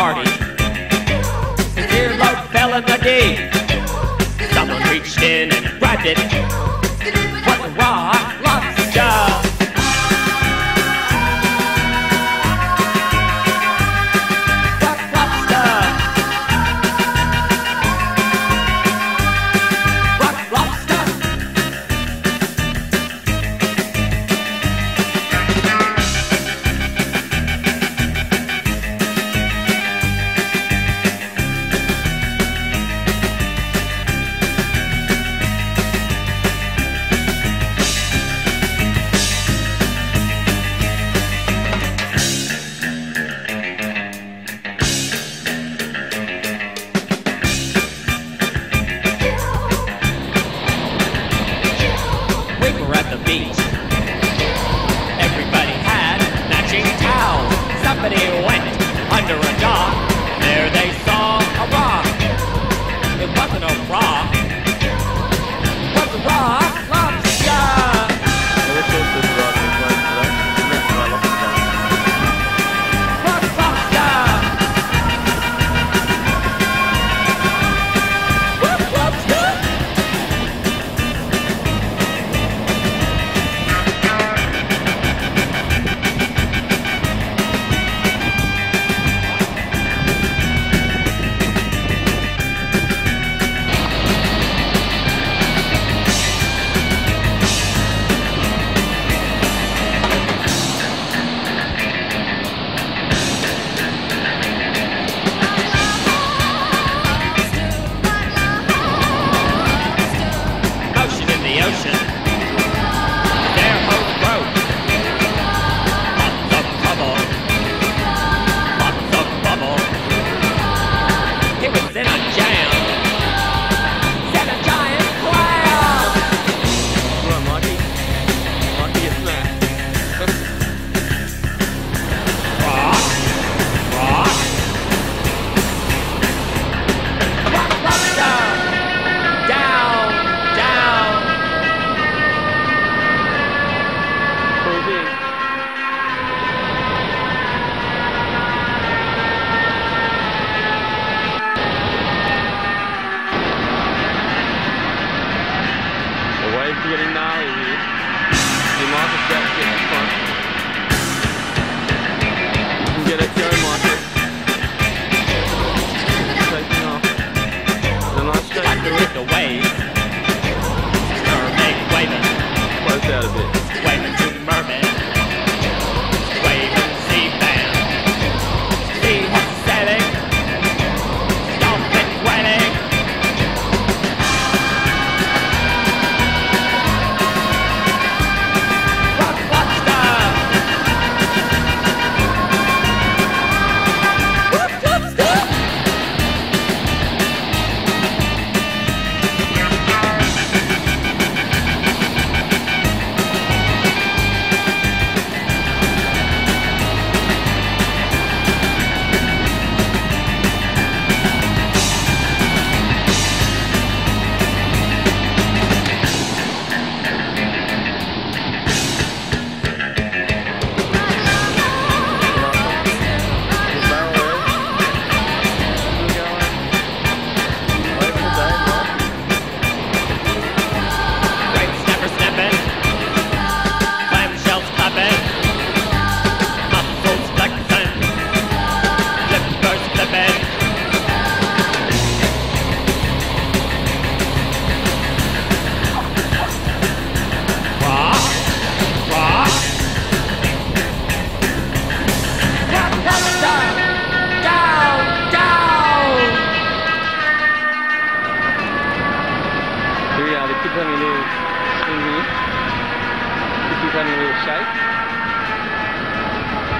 party. The dear fell in the game. Someone reached in and grabbed it. beginning now. He, he might have Keep It's a little thing Keep It's a little shake.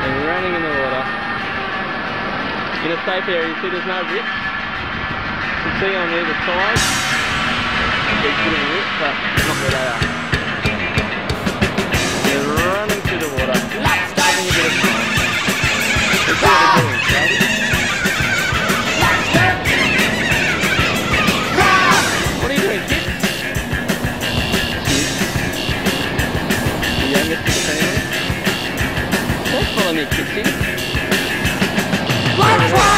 And running in the water. In a safe area, you see there's no rips. You can see on the other side. There's a bit of but not where they are. Life is